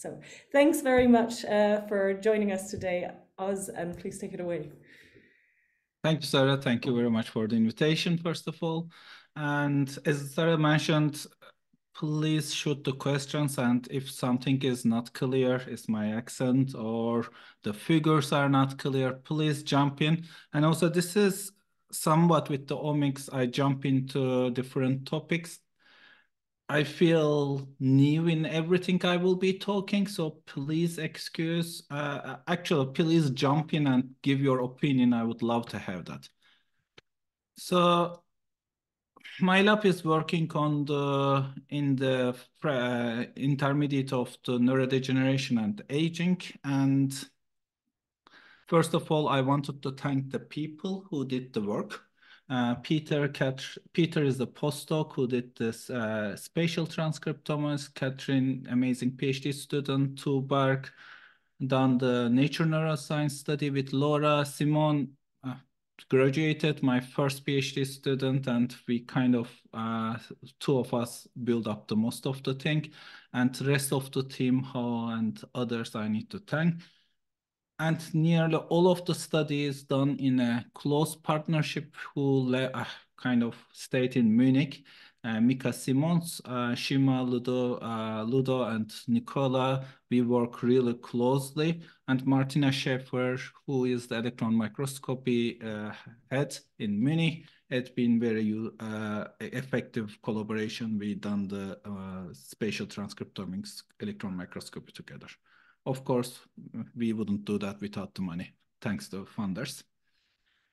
So thanks very much uh, for joining us today, Oz, and please take it away. Thank you, Sarah. Thank you very much for the invitation, first of all. And as Sarah mentioned, please shoot the questions. And if something is not clear, is my accent or the figures are not clear, please jump in. And also this is somewhat with the omics, I jump into different topics. I feel new in everything I will be talking, so please excuse. Uh, actually, please jump in and give your opinion. I would love to have that. So my lab is working on the in the uh, intermediate of the neurodegeneration and aging. And first of all, I wanted to thank the people who did the work. Uh, Peter Kat Peter is the postdoc who did this uh, spatial transcriptomes. Catherine, amazing PhD student. Tuğberk, done the nature neuroscience study with Laura. Simon, uh, graduated, my first PhD student, and we kind of, uh, two of us build up the most of the thing, and the rest of the team and others I need to thank. And nearly all of the studies done in a close partnership who uh, kind of stayed in Munich. Uh, Mika Simons, uh, Shima, Ludo, uh, Ludo, and Nicola, we work really closely. And Martina Schifferer, who is the electron microscopy uh, head in Munich, it's been very uh, effective collaboration. We done the uh, spatial transcriptomics electron microscopy together. Of course, we wouldn't do that without the money, thanks to funders.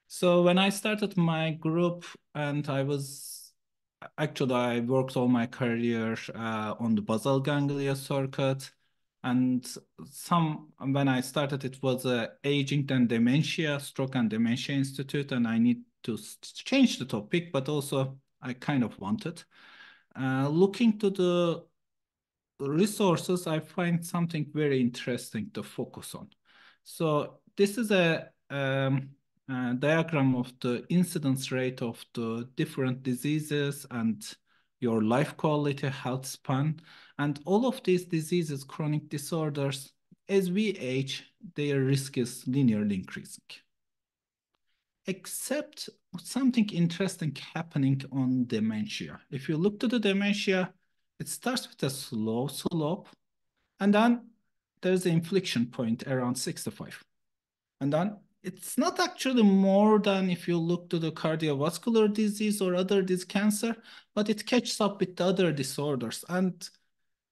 So when I started my group and I was actually, I worked all my career uh, on the basal ganglia circuit. And some, when I started, it was a aging and dementia, stroke and dementia institute. And I need to change the topic, but also I kind of wanted. Uh, looking to the resources, I find something very interesting to focus on. So this is a um, uh, diagram of the incidence rate of the different diseases and your life quality, health span. And all of these diseases, chronic disorders, as we age, their risk is linearly increasing. Except something interesting happening on dementia. If you look to the dementia, it starts with a slow slope, and then there's an inflection point around 65. And then it's not actually more than if you look to the cardiovascular disease or other this cancer, but it catches up with other disorders. And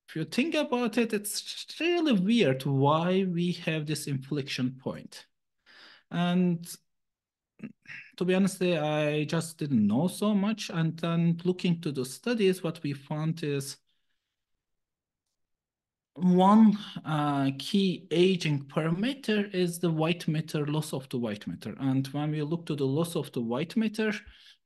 if you think about it, it's really weird why we have this inflection point. And to be honest, I just didn't know so much. And then looking to the studies, what we found is one uh, key aging parameter is the white matter, loss of the white matter. And when we look to the loss of the white matter,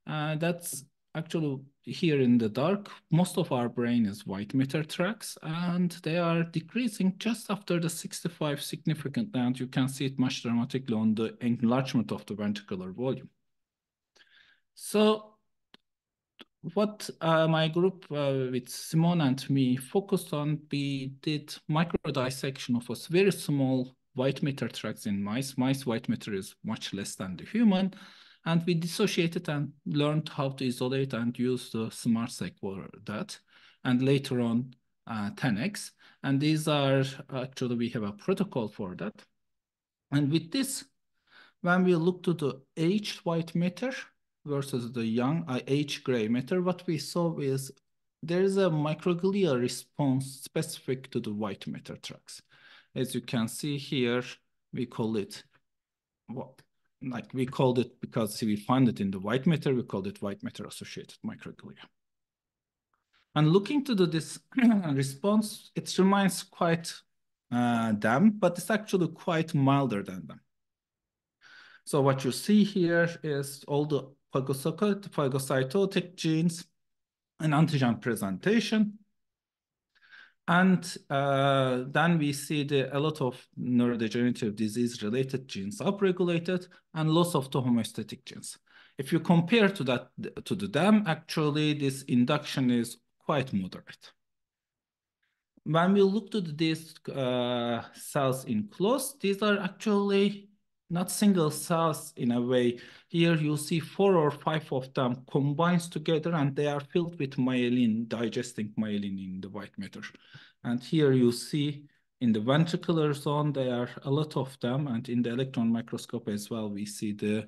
uh, that's actually here in the dark, most of our brain is white matter tracks, and they are decreasing just after the 65 significant and you can see it much dramatically on the enlargement of the ventricular volume. So what uh, my group uh, with Simon and me focused on, we did micro dissection of a very small white matter tracts in mice. Mice white matter is much less than the human. And we dissociated and learned how to isolate and use the SmartSeq for that. And later on, uh, 10x. And these are, actually, we have a protocol for that. And with this, when we look to the aged white matter, versus the young uh, age gray matter, what we saw is there is a microglia response specific to the white matter tracks. As you can see here, we call it what like we called it because we find it in the white matter, we called it white matter associated microglia. And looking to the, this response, it remains quite uh, damp, but it's actually quite milder than them. So what you see here is all the phagocytotic genes and antigen presentation. And uh, then we see the, a lot of neurodegenerative disease-related genes upregulated and loss of the homeostatic genes. If you compare to that to the DAM, actually this induction is quite moderate. when we look to these uh, cells in close, these are actually not single cells in a way. Here you see four or five of them combines together and they are filled with myelin, digesting myelin in the white matter. And here you see in the ventricular zone, there are a lot of them. And in the electron microscope as well, we see the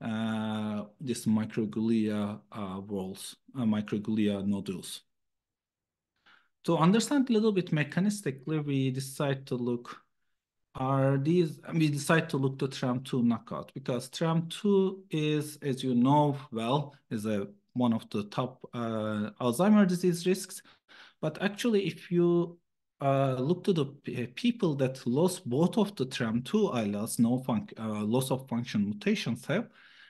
uh, this microglia uh, walls, uh, microglia nodules. To understand a little bit mechanistically, we decide to look are these, we decide to look to TREM2 knockout because TREM2 is, as you know well, is a one of the top uh, Alzheimer disease risks. But actually, if you uh, look to the people that lost both of the TREM2 alleles, no uh, loss of function mutations have,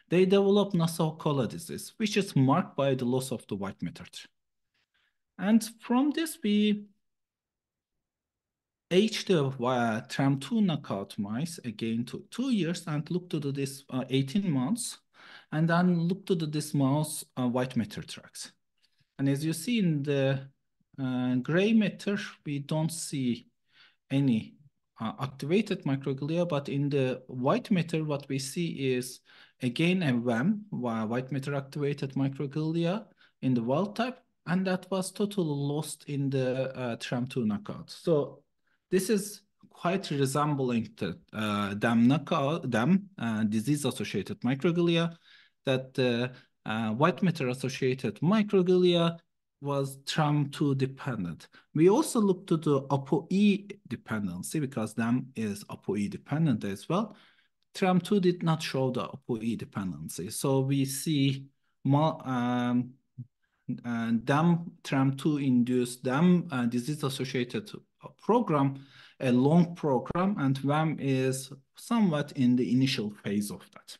they develop Nasu-Hakola disease, which is marked by the loss of the white matter. And from this, we aged the uh, TREM2 knockout mice again to two years and looked to this uh, 18 months, and then looked to this mouse uh, white matter tracks. And as you see in the uh, gray matter, we don't see any uh, activated microglia, but in the white matter, what we see is again a WAM, white matter activated microglia in the wild type, and that was totally lost in the uh, TREM2 knockout. So this is quite resembling the uh, DAM knockout, DAM uh, disease-associated microglia, that uh, uh, white matter-associated microglia was TREM2 dependent. We also looked to the ApoE dependency because DAM is ApoE dependent as well. TREM2 did not show the ApoE dependency. So we see more, um, uh, DAM TREM2 induced DAM uh, disease associated program, a long program, and WAM is somewhat in the initial phase of that.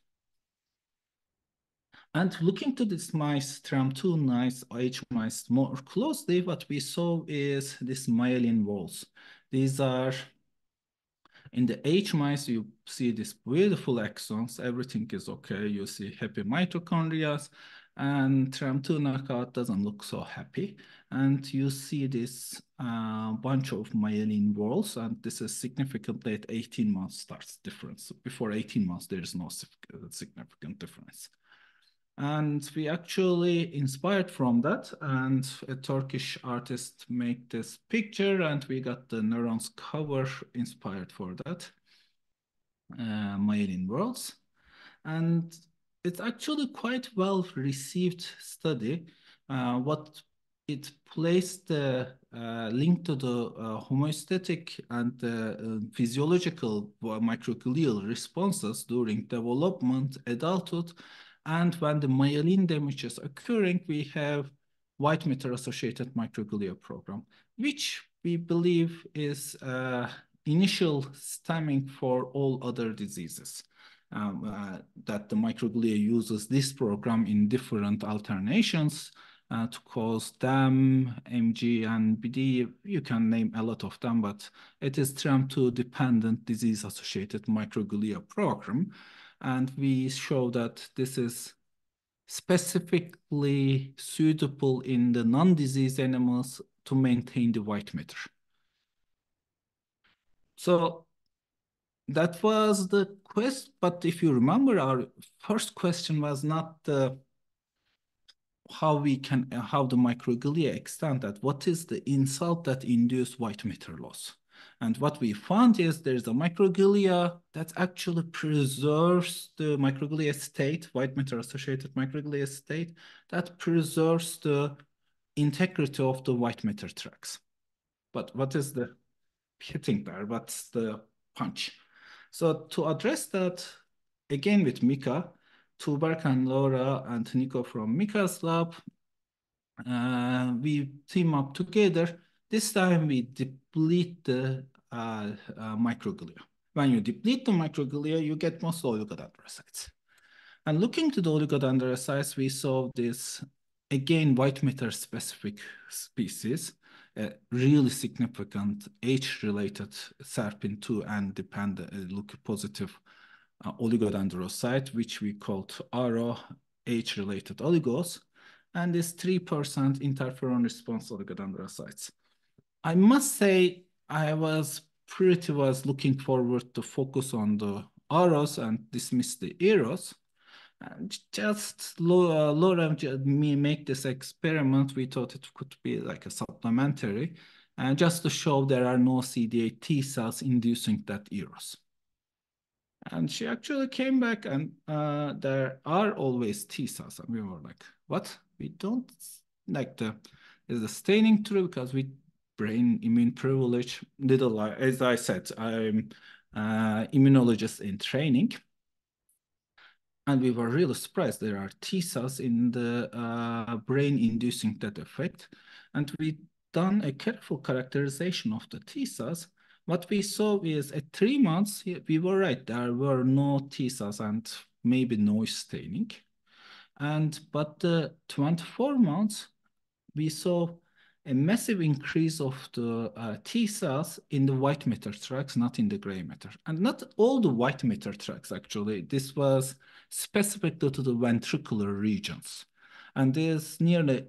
And looking to this mice, TREM2 mice, H mice more closely, what we saw is this myelin walls. These are in the H mice, you see these beautiful axons, everything is okay. You see happy mitochondria, and TREM2 knockout doesn't look so happy. And you see this uh, bunch of myelin walls, and this is significantly at 18 months starts difference. Before 18 months, there is no significant difference. And we actually inspired from that, and a Turkish artist made this picture, and we got the neurons cover inspired for that, uh, myelin worlds. And it's actually quite well received study. Uh, what it placed the uh, link to the uh, homeostatic and uh, physiological microglial responses during development, adulthood, and when the myelin damage is occurring, we have white matter-associated microglia program, which we believe is uh, initial stemming for all other diseases um, uh, that the microglia uses this program in different alternations uh, to cause DAM, MG, and BD. You can name a lot of them, but it is TREM2 dependent disease-associated microglia program. And we show that this is specifically suitable in the non-disease animals to maintain the white matter. So that was the quest. But if you remember, our first question was not uh, how we can, uh, how the microglia extend that. What is the insult that induced white matter loss? And what we found is there's a microglia that actually preserves the microglia state, white matter associated microglia state, that preserves the integrity of the white matter tracks. But what is the hitting there? What's the punch? So to address that, again with Mika, Tuğberk and Laura and Nico from Mika's lab, uh, we team up together. This time we deplete the uh, uh, microglia. When you deplete the microglia, you get most oligodendrocytes. And looking to the oligodendrocytes, we saw this, again, white matter specific species really significant age-related SERPIN2 and dependent uh, look positive uh, oligodendrocyte, which we called ARO age-related oligos, and this 3% interferon response oligodendrocytes. I must say I was pretty was looking forward to focus on the ROS and dismiss the EROS. Just uh, Laura me make this experiment. We thought it could be like a supplementary, and just to show there are no CD8 T cells inducing that EROS. And she actually came back and uh, there are always T cells. And we were like, what? We don't like the, is the staining true? Because we brain immune privilege, little, as I said, I'm uh, immunologist in training. And we were really surprised there are T cells in the uh, brain inducing that effect. And we done a careful characterization of the T cells what we saw is at three months, we were right, there were no T cells and maybe no staining. And but the 24 months, we saw a massive increase of the uh, T cells in the white matter tracts, not in the gray matter. And not all the white matter tracts, actually. This was specific to the ventricular regions. And there's nearly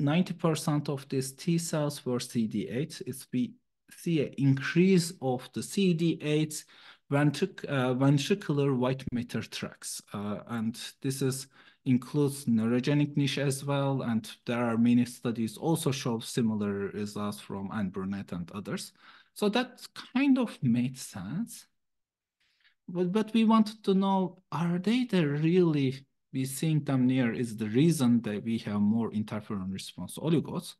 90% of these T cells were CD8. It's we see an increase of the CD8 ventric uh, ventricular white matter tracts. Uh, and this is includes neurogenic niche as well. And there are many studies also show similar results from Anne Brunet and others. So that kind of made sense. But, but we wanted to know, are they the really, we seeing them near is the reason that we have more interferon response oligos.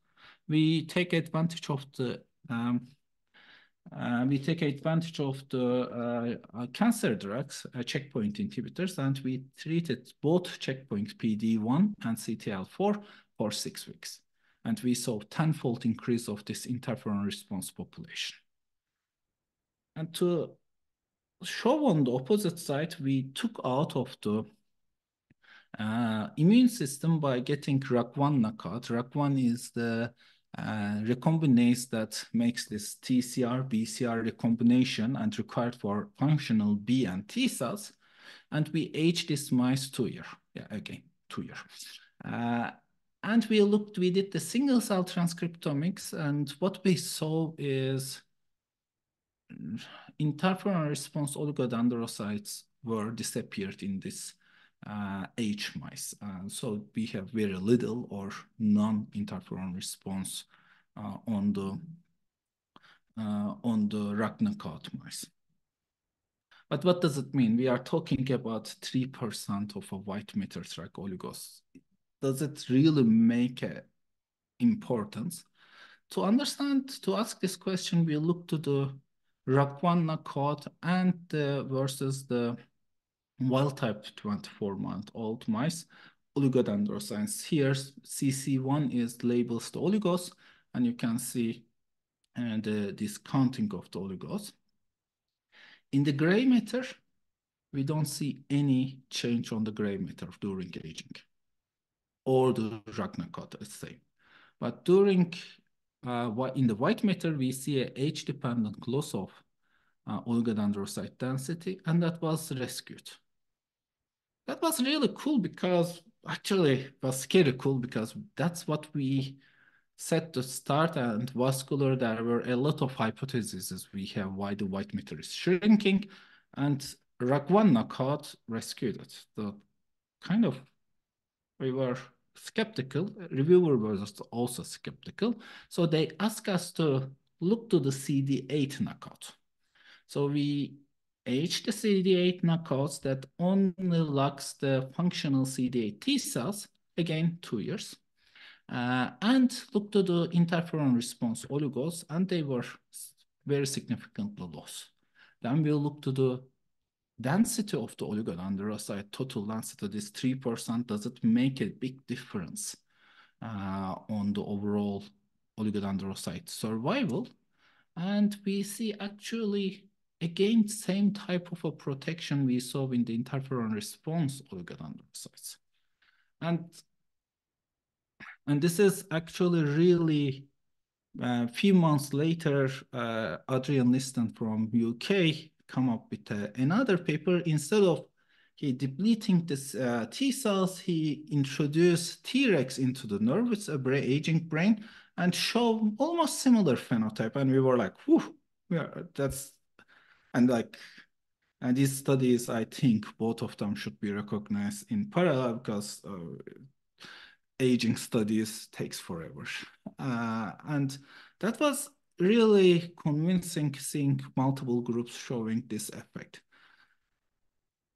We take advantage of the um, uh, we take advantage of the uh, cancer drugs, uh, checkpoint inhibitors, and we treated both checkpoint PD-1 and CTLA-4 for six weeks. And we saw tenfold increase of this interferon response population. And to show on the opposite side, we took out of the uh, immune system by getting Rag1 knockout. Rag1 is the uh, recombinase that makes this TCR, BCR recombination and required for functional B and T cells. And we age this mice two year. Yeah, again, two year. Uh, and we looked, we did the single cell transcriptomics and what we saw is interferon response oligodendrocytes were disappeared in this uh, H mice. Uh, so we have very little or non-interferon response uh, on the uh, on the Rag-knockout mice. But what does it mean? We are talking about 3% of a white matter tract oligos. Does it really make a importance? To understand, to ask this question, we look to the Rag1 knockout and versus the wild type 24 month old mice, oligodendrocytes. Here, CC1 is labels the oligos, and you can see uh, the, this counting of the oligos. In the gray matter, we don't see any change on the gray matter during aging or the Rag-knockout, let's say. But during, uh, in the white matter, we see a age-dependent loss of uh, oligodendrocyte density, and that was rescued that was really cool because actually was scary cool because that's what we set to start and vascular there were a lot of hypotheses we have why the white matter is shrinking and Rag1 knockout rescued it the kind of we were skeptical. Reviewer was also skeptical. So they asked us to look to the cd8 knockout. So we The CD8 knockouts that only lacks the functional CD8 T cells, again, two years. Uh, and look to the interferon response oligos, and they were very significantly lost. Then we'll look to the density of the oligodendrocyte, total density, this 3%, does it make a big difference uh, on the overall oligodendrocyte survival? And we see actually Again, same type of a protection we saw in the interferon response oligodendrocytes. And, and this is actually really a uh, few months later, uh, Adrian Liston from UK come up with uh, another paper. Instead of he depleting this uh, T cells, he introduced Tregs into the nervous uh, aging brain and show almost similar phenotype. And we were like, whew, yeah, that's, and like, and these studies, I think both of them should be recognized in parallel because uh, aging studies takes forever. Uh, and that was really convincing seeing multiple groups showing this effect.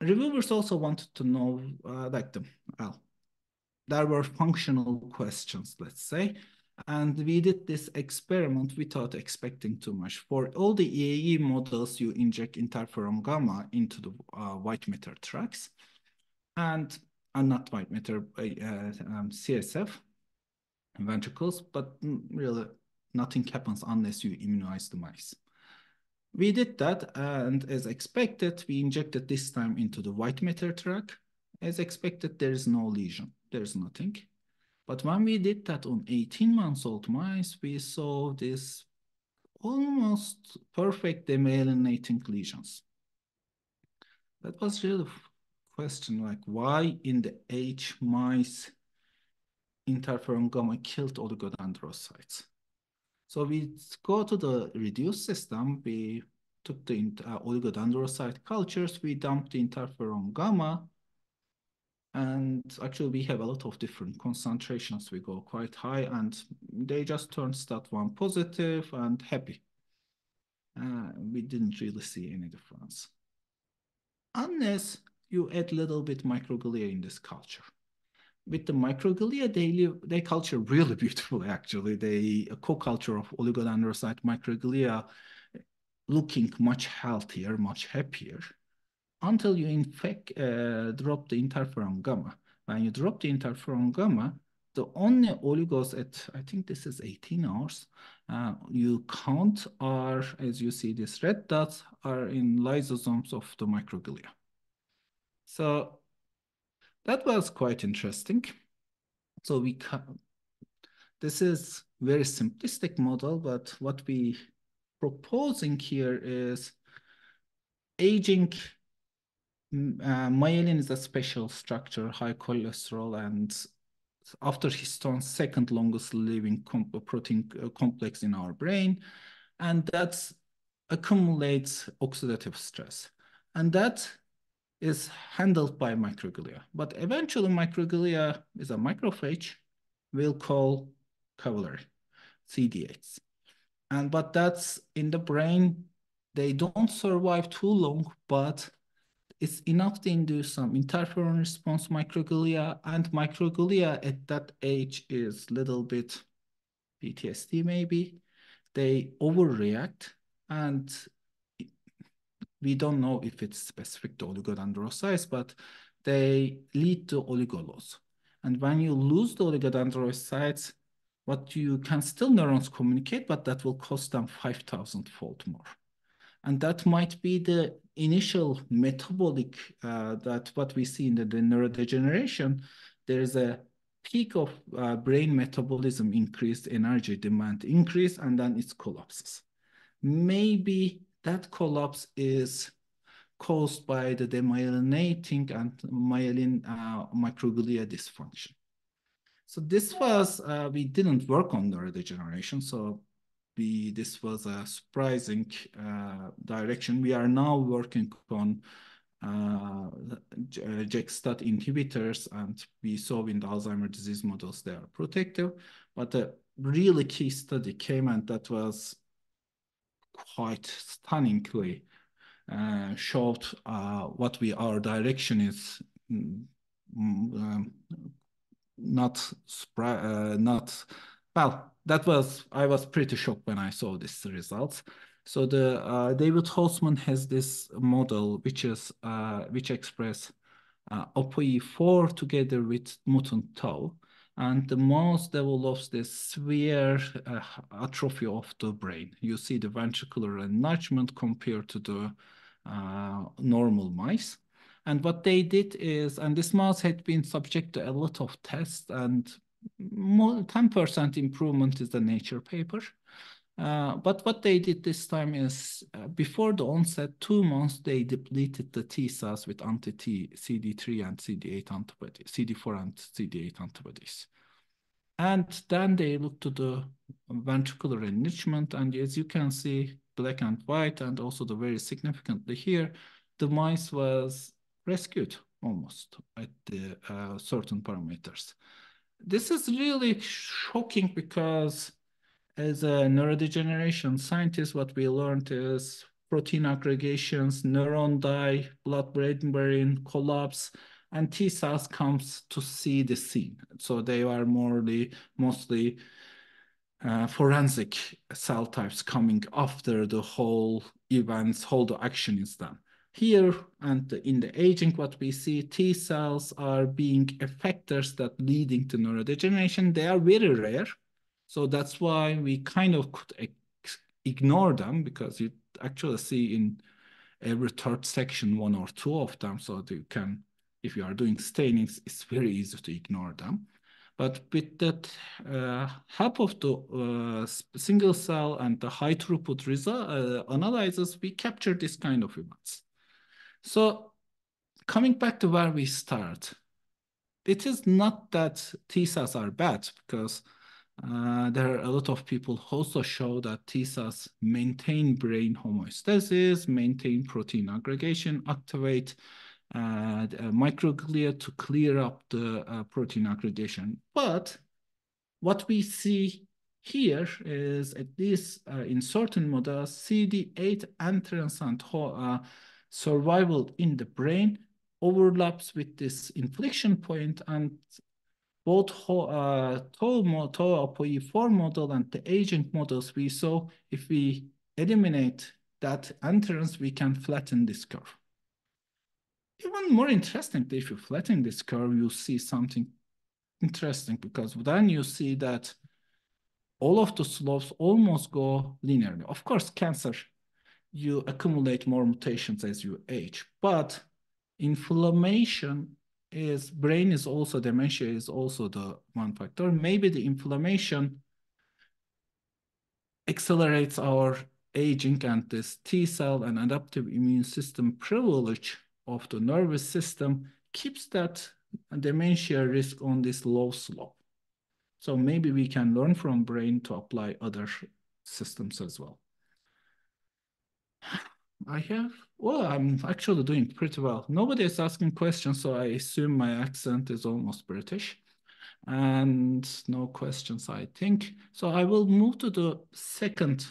Reviewers also wanted to know, uh, like well, there were functional questions, let's say, and we did this experiment without expecting too much. For all the EAE models, you inject interferon gamma into the uh, white matter tracks, and uh, not white matter, uh, um, CSF ventricles, but really nothing happens unless you immunize the mice. We did that, and as expected, we injected this time into the white matter tract. As expected, there is no lesion, there's nothing. But when we did that on 18 months old mice, we saw this almost perfect demyelinating lesions. That was really a question, like why in the H mice interferon gamma killed oligodendrocytes? So we go to the reduced system, we took the uh, oligodendrocyte cultures, we dumped the interferon gamma, and actually we have a lot of different concentrations. We go quite high and they just turn STAT1 positive and happy. Uh, we didn't really see any difference. Unless you add a little bit microglia in this culture with the microglia, they live, they culture really beautifully, actually. They a co-culture of oligodendrocyte microglia looking much healthier, much happier until you in fact uh, drop the interferon gamma. When you drop the interferon gamma, the only oligos at, I think this is 18 hours, uh, you count are, as you see, these red dots are in lysosomes of the microglia. So that was quite interesting. So we this is very simplistic model, but what we proposing here is aging uh, myelin is a special structure, high cholesterol, and after histone, second longest living protein uh, complex in our brain, and that accumulates oxidative stress, and that is handled by microglia. But eventually microglia is a macrophage we'll call cavalry, CD8s. And but that's in the brain, they don't survive too long, but it's enough to induce some interferon response microglia and microglia at that age is little bit PTSD maybe. They overreact and we don't know if it's specific to oligodendrocytes, but they lead to oligoloss. And when you lose the oligodendrocytes, what you can still neurons communicate, but that will cost them 5,000 fold more. And that might be the initial metabolic uh, that what we see in the, the neurodegeneration. There is a peak of uh, brain metabolism increased, energy demand increase, and then it collapses. Maybe that collapse is caused by the demyelinating and myelin uh, microglia dysfunction. So this was, uh, we didn't work on neurodegeneration, so this was a surprising uh, direction. We are now working on uh, JAK-STAT inhibitors, and we saw in the Alzheimer's disease models they are protective, but a really key study came and that was quite stunningly uh, showed uh, what we our direction is mm, mm, um, not uh, not well that was i was pretty shocked when i saw these results so the uh, david holtzman has this model which is uh, which express uh, APOE4 together with mutant tau and the mouse develops this severe uh, atrophy of the brain. You see the ventricular enlargement compared to the uh, normal mice. And what they did is, and this mouse had been subject to a lot of tests and more 10% improvement is the nature paper. Uh, but what they did this time is uh, before the onset, two months, they depleted the T cells with anti-T CD3 and CD8 antibodies, CD4 and CD8 antibodies. And then they looked to the ventricular enrichment. And as you can see, black and white, and also the very significantly here, the mice was rescued almost at the uh, certain parameters. This is really shocking because as a neurodegeneration scientist, what we learned is protein aggregations, neuron die, blood-brain barrier collapse, and T cells comes to see the scene. So they are morely, mostly uh, forensic cell types coming after the whole events, whole the action is done. Here and in the aging, what we see, T cells are being effectors that leading to neurodegeneration. They are very rare. So that's why we kind of could ignore them because you actually see in every third section one or two of them. So you can, if you are doing stainings, it's very easy to ignore them. But with that uh, help of the uh, single cell and the high throughput result, uh, analyzers, we capture this kind of events. So coming back to where we start, it is not that T cells are bad because uh, there are a lot of people also show that T cells maintain brain homeostasis, maintain protein aggregation, activate uh, microglia to clear up the uh, protein aggregation. But what we see here is at least uh, in certain models, CD8 entrance and uh, survival in the brain overlaps with this inflection point and both uh, tau, tau APOE4 model and the aging models we saw, if we eliminate that entrance, we can flatten this curve. Even more interesting, if you flatten this curve, you see something interesting because then you see that all of the slopes almost go linearly. Of course, cancer, you accumulate more mutations as you age, but inflammation is brain is also dementia is also the one factor. Maybe the inflammation accelerates our aging and this T cell and adaptive immune system privilege of the nervous system keeps that dementia risk on this low slope. So maybe we can learn from brain to apply other systems as well. I have, well, I'm actually doing pretty well. Nobody is asking questions, so I assume my accent is almost British. And no questions, I think. So I will move to the second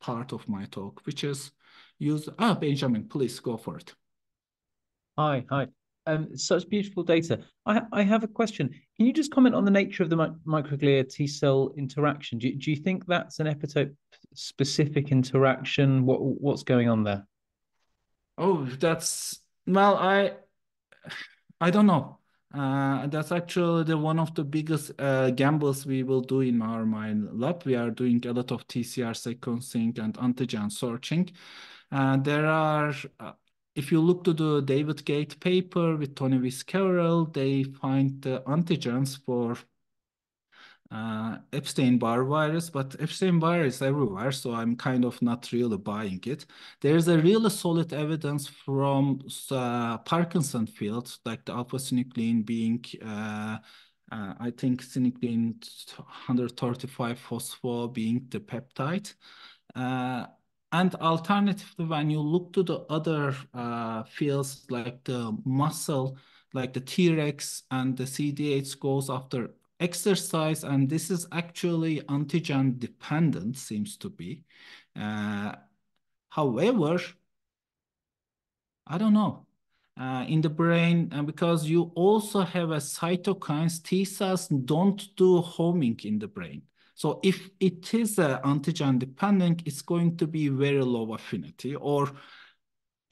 part of my talk, which is use, ah, Benjamin, please go for it. Hi, hi. Um, such beautiful data. I, I have a question. Can you just comment on the nature of the mi microglia T cell interaction? Do, do you think that's an epitope specific interaction? What what's going on there? Oh, that's well, I I don't know. Uh, that's actually the one of the biggest uh, gambles we will do in our mind lab. We are doing a lot of TCR sequencing and antigen searching. Uh, there are, uh, if you look to the David Gate paper with Tony Wyss-Coray, they find the antigens for uh, Epstein-Barr virus, but Epstein-Barr is everywhere, so I'm kind of not really buying it. There's a really solid evidence from uh, Parkinson field, like the alpha-synuclein being, uh, uh, I think synuclein 135 phospho being the peptide. Uh, and alternatively, when you look to the other uh, fields like the muscle, like the Tregs and the CD8 goes after exercise, and this is actually antigen dependent, seems to be. Uh, however, I don't know. Uh, in the brain, and because you also have a cytokines, T cells don't do homing in the brain. So if it is uh, antigen dependent, it's going to be very low affinity or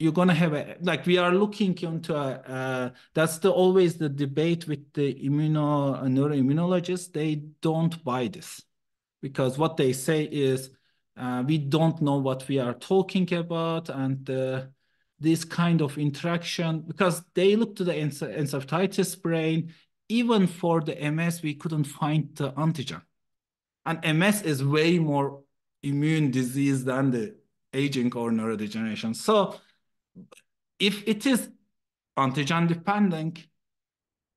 you're going to have a like we are looking into a that's the always the debate with the immuno uh, neuroimmunologists. They don't buy this because what they say is uh, we don't know what we are talking about and uh, this kind of interaction because they look to the encephalitis brain. Even for the ms we couldn't find the antigen. And ms is way more immune disease than the aging or neurodegeneration. So if it is antigen dependent,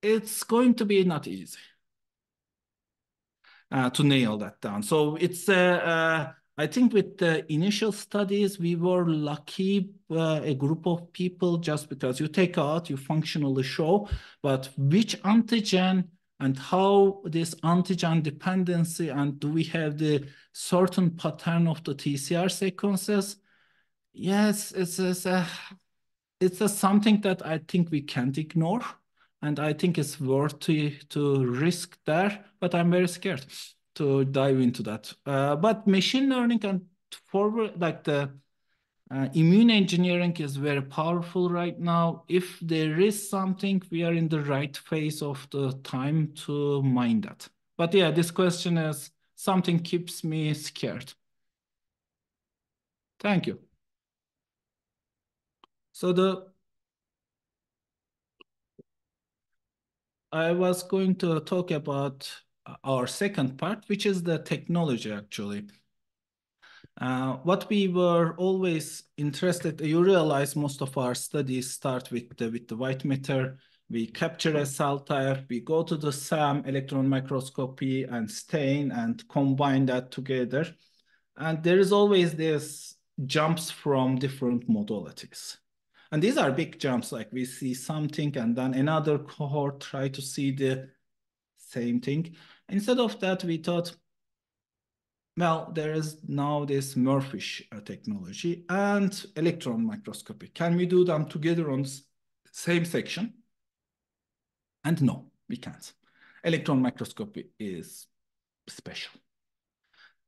it's going to be not easy. uh, to nail that down. So it's uh, I think with the initial studies, we were lucky, uh, a group of people, just because you take out, you functionally show, but which antigen and how this antigen dependency and do we have the certain pattern of the TCR sequences? Yes, it's, it's, a, it's a something that I think we can't ignore. And I think it's worth to, to risk there, but I'm very scared to dive into that. Uh, but machine learning and forward, like the uh, immune engineering is very powerful right now. If there is something, we are in the right phase of the time to mine that. But yeah, this question is something keeps me scared. Thank you. So the I was going to talk about our second part, which is the technology actually. Uh, what we were always interested, you realize most of our studies start with the, with the white matter. We capture a cell type, we go to the SAM electron microscopy and stain and combine that together. And there is always this jumps from different modalities. And these are big jumps, like we see something and then another cohort try to see the same thing. Instead of that, we thought, well, there is now this MERFISH uh, technology and electron microscopy. Can we do them together on same section? And no, we can't. Electron microscopy is special.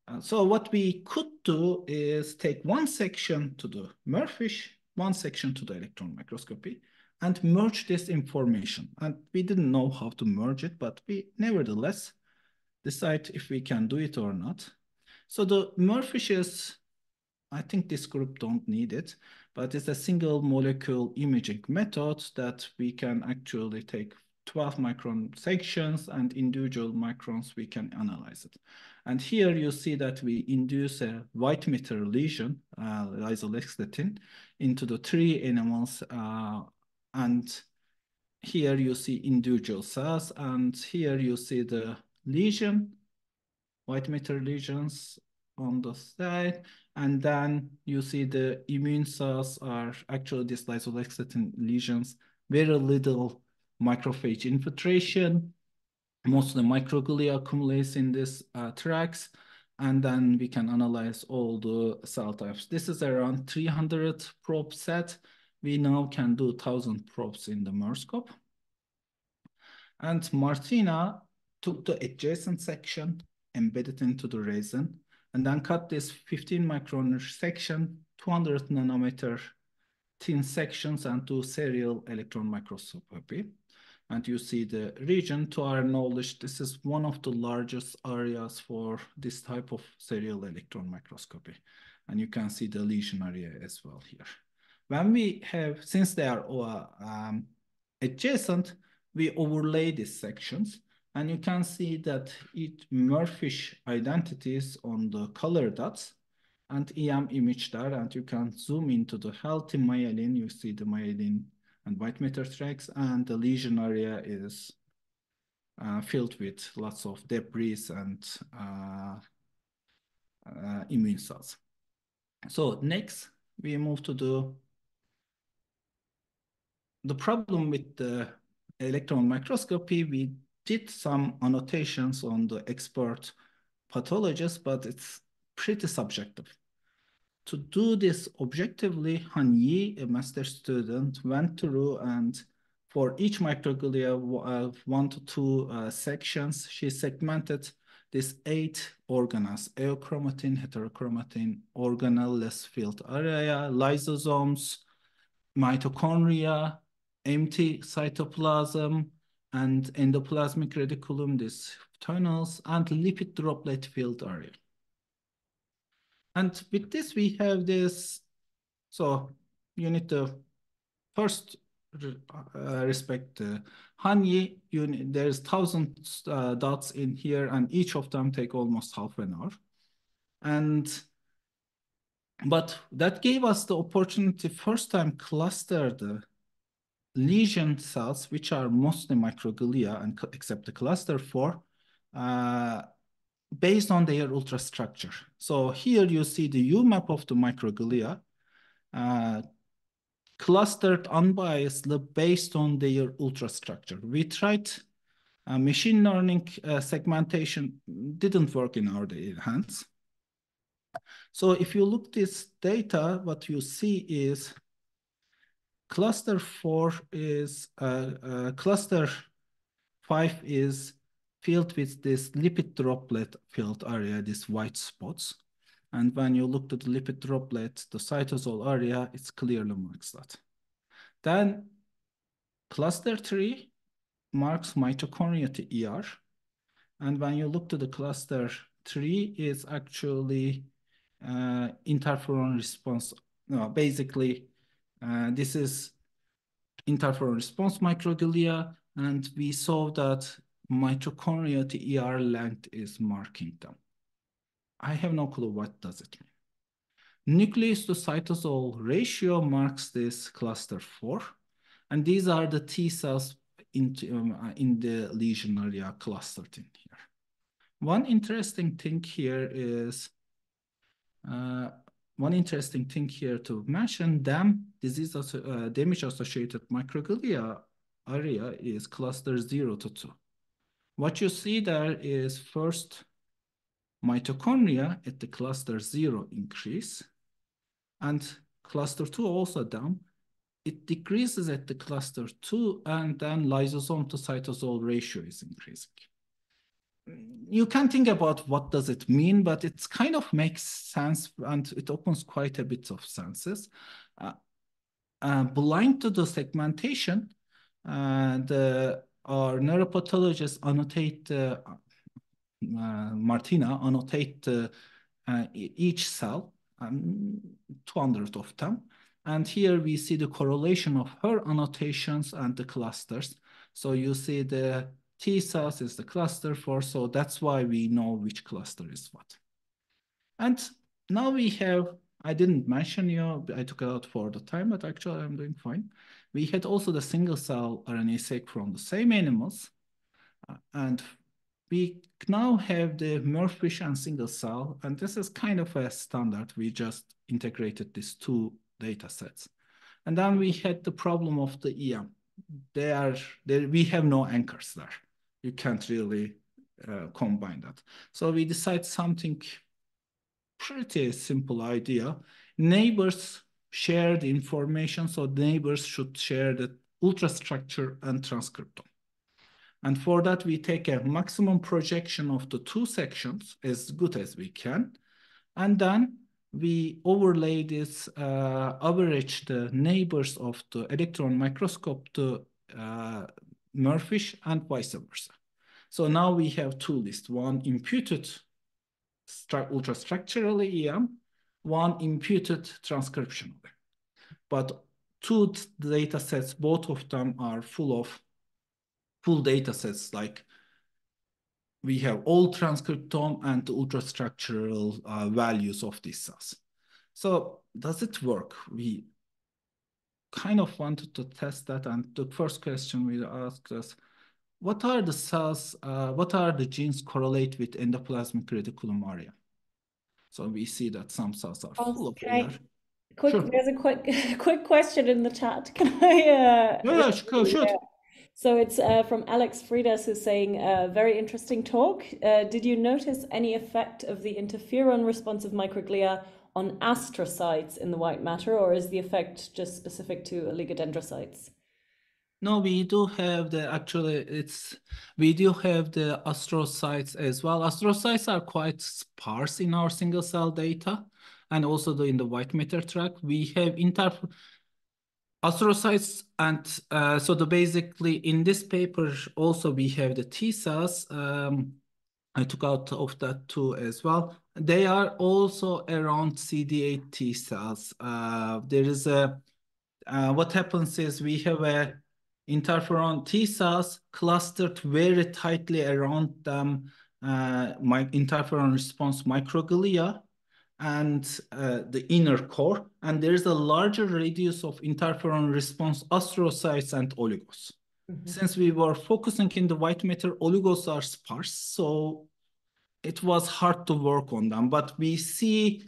Uh, so what we could do is take one section to the MERFISH, one section to the electron microscopy, and merge this information. And we didn't know how to merge it, but we nevertheless decide if we can do it or not. So the MERFISHes, I think this group don't need it, but it's a single molecule imaging method that we can actually take 12 micron sections and individual microns, we can analyze it. And here you see that we induce a white matter lesion, uh, into the three animals. Uh, and here you see individual cells, and here you see the lesion, white matter lesions on the side. And then you see the immune cells are actually these lysolecithin lesions, very little macrophage infiltration. Most of the microglia accumulates in this uh, tracks, and then we can analyze all the cell types. This is around 300 probe set. We now can do 1,000 probes in the MERSCOPE. And Martina took the adjacent section, embedded into the resin, and then cut this 15 micron section, 200 nanometer thin sections, and do serial electron microscopy and you see the region. To our knowledge, this is one of the largest areas for this type of serial electron microscopy. And you can see the lesion area as well here. When we have, since they are uh, um, adjacent, we overlay these sections and you can see that it MERFISH identities on the color dots and EM image there and you can zoom into the healthy myelin, you see the myelin and white matter tracks, and the lesion area is uh, filled with lots of debris and uh, uh, immune cells. So next, we move to the the problem with the electron microscopy. We did some annotations on the expert pathologists, but it's pretty subjective to do this objectively, Han Yi, a master student, went through and for each microglia uh, one to two uh, sections, she segmented these eight organelles, euchromatin, heterochromatin, organelle-less field area, lysosomes, mitochondria, empty cytoplasm, and endoplasmic reticulum, these tunnels, and lipid droplet field area. And with this, we have this. So you need to first uh, respect uh, Han You there's thousand uh, dots in here, and each of them take almost half an hour. And but that gave us the opportunity first time cluster the lesion cells, which are mostly microglia, and except the cluster four, uh, based on their ultrastructure. So here you see the UMAP of the microglia uh, clustered unbiasedly based on their ultrastructure. We tried uh, machine learning uh, segmentation, didn't work in our hands. So if you look this data, what you see is cluster four is, uh, uh, cluster five is filled with this lipid droplet filled area, these white spots. And when you look to the lipid droplet, the cytosol area, it's clearly marks that. Then cluster three marks mitochondria to ER. And when you look to the cluster three, it's actually uh, interferon response. No, basically, uh, this is interferon response microglia, and we saw that mitochondria to ER length is marking them. I have no clue what does it mean. Nucleus to cytosol ratio marks this cluster four, and these are the T cells in, um, in the lesion area clustered in here. One interesting thing here is uh, one interesting thing here to mention, DAM, disease uh, damage associated microglia area is cluster zero to two. What you see there is first mitochondria at the cluster zero increase and cluster two also down. It decreases at the cluster two and then lysosome to cytosol ratio is increasing you can think about what does it mean, but it kind of makes sense and it opens quite a bit of senses. Uh, uh, blind to the segmentation, uh, the, our neuropathologists annotate, uh, uh, Martina annotate uh, each cell, um, 200 of them. And here we see the correlation of her annotations and the clusters. So you see the T cells is the cluster for, so that's why we know which cluster is what. And now we have, I didn't mention you, I took it out for the time, but actually I'm doing fine. We had also the single cell RNA-seq from the same animals. Uh, and we now have the MERFISH and single cell, and this is kind of a standard. We just integrated these two data sets. And then we had the problem of the EM. They are, they, we have no anchors there you can't really uh, combine that. So we decide something pretty simple idea. Neighbors share the information, so neighbors should share the ultrastructure and transcriptome. And for that, we take a maximum projection of the two sections as good as we can. And then we overlay this, uh, average the neighbors of the electron microscope to uh, and vice versa. So now we have two lists, one imputed ultrastructurally EM, one imputed transcriptionally. But two data sets, both of them are full of full data sets like we have all transcriptome and ultrastructural uh, values of these cells. So does it work? We kind of wanted to test that. And the first question we asked us, what are the cells, uh, what are the genes correlate with endoplasmic reticulum area? So we see that some cells are full okay. of Quick, sure. there's a quick, quick question in the chat. Can I? Uh, yeah, sure, sure. So it's uh, from Alex Fridas who's saying, uh, very interesting talk. Uh, did you notice any effect of the interferon responsive microglia on astrocytes in the white matter, or is the effect just specific to oligodendrocytes? No, we do have the actually it's we do have the astrocytes as well. Astrocytes are quite sparse in our single cell data and also the, in the white matter track. We have inter astrocytes and uh, so the basically in this paper also we have the T cells. Um, I took out of that too as well. They are also around CD8 T cells. Uh, there is a, uh, what happens is we have a interferon T cells clustered very tightly around them, uh, my interferon response microglia and uh, the inner core. And there's a larger radius of interferon response astrocytes and oligos. Mm -hmm. Since we were focusing in the white matter, oligos are sparse. So it was hard to work on them. But we see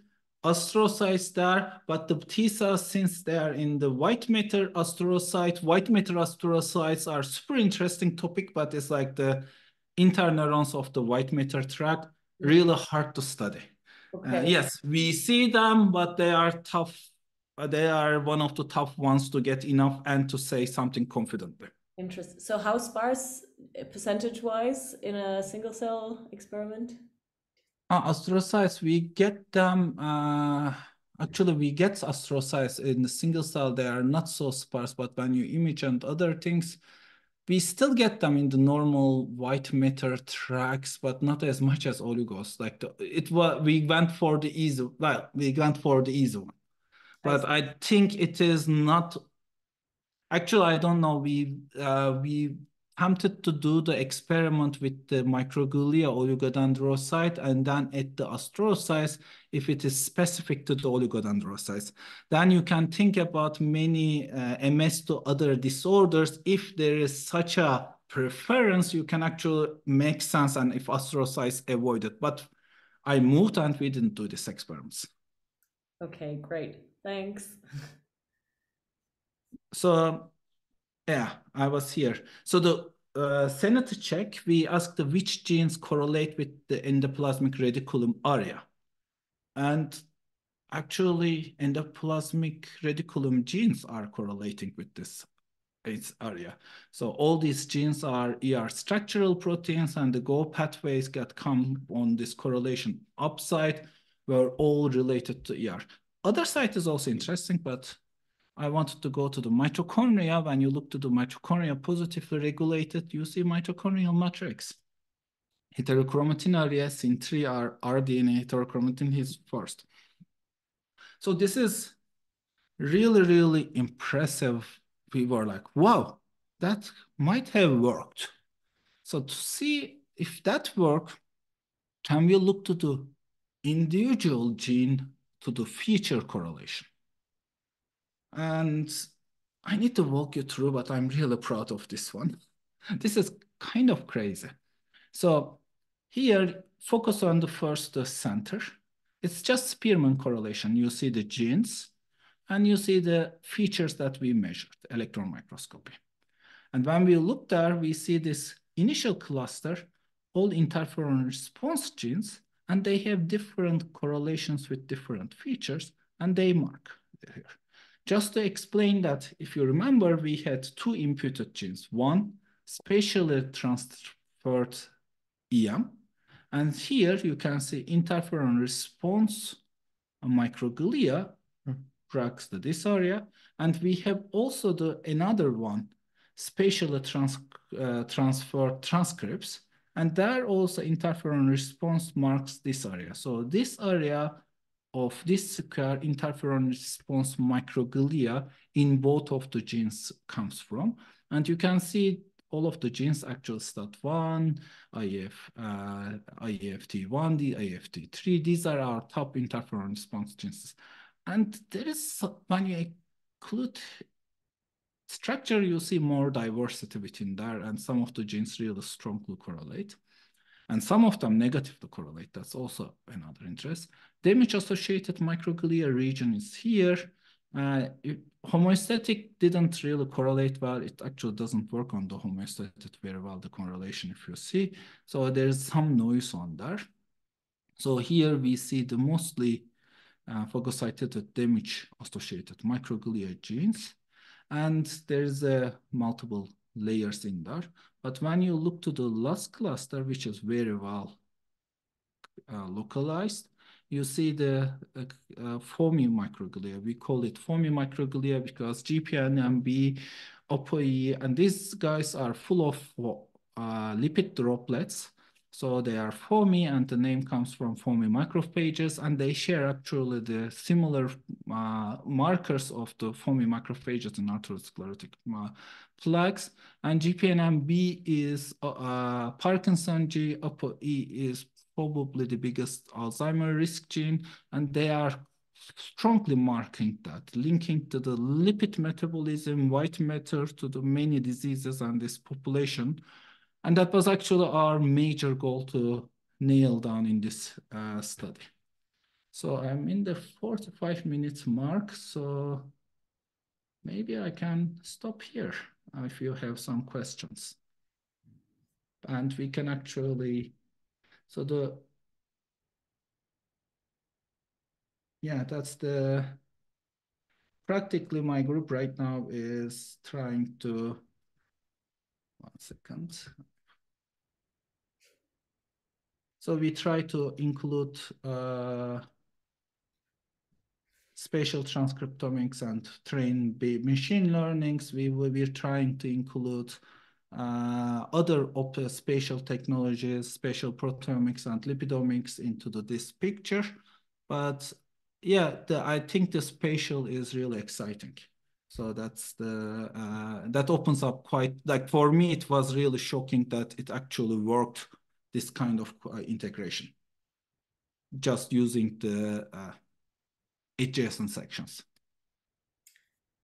astrocytes there, but the T cells, since they are in the white matter astrocyte, white matter astrocytes are super interesting topic, but it's like the interneurons of the white matter tract, really hard to study. Okay. Uh, yes, we see them, but they are tough. Uh, they are one of the tough ones to get enough and to say something confidently. Interesting. So how sparse uh, percentage-wise in a single cell experiment? Uh, astrocytes, we get them, uh, actually we get astrocytes in the single cell. They are not so sparse, but when you image and other things, we still get them in the normal white matter tracks, but not as much as oligos. Like the, it was, we went for the easy, well, we went for the easy one. But I, I think it is not, actually, I don't know. We, uh, we attempted to do the experiment with the microglia oligodendrocyte and then at the astrocytes if it is specific to the oligodendrocytes. Then you can think about many uh, MS to other disorders. If there is such a preference, you can actually make sense and if astrocytes avoided. But I moved and we didn't do these experiments. Okay, great. Thanks. So yeah, I was here. So the uh, sanity check, we asked which genes correlate with the endoplasmic reticulum area. And actually endoplasmic reticulum genes are correlating with this its area. So all these genes are ER structural proteins and the GO pathways that come on this correlation upside were all related to ER. Other side is also interesting, but I wanted to go to the mitochondria. When you look to the mitochondria positively regulated, you see mitochondrial matrix. Heterochromatin area in three are RDNA heterochromatin is first. So this is really, really impressive. We were like, wow, that might have worked. So to see if that worked, can we look to the individual gene to the feature correlation? And I need to walk you through, but I'm really proud of this one. This is kind of crazy. So here, focus on the first uh, center. It's just Spearman correlation. You see the genes and you see the features that we measured, electron microscopy. And when we look there, we see this initial cluster, all interferon response genes, and they have different correlations with different features, and they mark here. Just to explain that, if you remember, we had two imputed genes. One, spatially transferred EM. And here you can see interferon response microglia tracks the this area. And we have also the another one, spatially trans, uh, transferred transcripts. And there also interferon response marks this area. So this area of this square interferon response microglia in both of the genes comes from. And you can see all of the genes actually STAT1, IF, uh, IFIT1, the IFIT3, these are our top interferon response genes. And there is, when you include structure, you see more diversity within there and some of the genes really strongly correlate and some of them negatively correlate. That's also another interest. Damage-associated microglia region is here. Uh, didn't really correlate well. It actually doesn't work on the homeostatic very well, the correlation, if you see. So there's some noise on there. So here we see the mostly uh, phagocytated damage-associated microglia genes. And there's uh, multiple layers in there. But when you look to the last cluster, which is very well uh, localized, you see the uh, uh, foamy microglia. We call it foamy microglia because GPNMB, ApoE, and these guys are full of uh, lipid droplets so they are foamy and the name comes from foamy macrophages and they share actually the similar uh, markers of the foamy macrophages in atherosclerotic uh, plaques. And GPNMB is uh, uh, Parkinson G, ApoE is probably the biggest Alzheimer risk gene and they are strongly marking that, linking to the lipid metabolism, white matter to the many diseases and this population. And that was actually our major goal to nail down in this uh, study. So I'm in the 45 minutes mark, so maybe I can stop here if you have some questions. And we can actually, so the, yeah, that's the, practically my group right now is trying to, one second. So we try to include uh, spatial transcriptomics and train machine learnings. We we're trying to include uh, other spatial technologies, spatial proteomics and lipidomics into the, this picture. But yeah, the, I think the spatial is really exciting. So that's the uh, that opens up quite like for me it was really shocking that it actually worked this kind of uh, integration just using the uh, adjacent sections.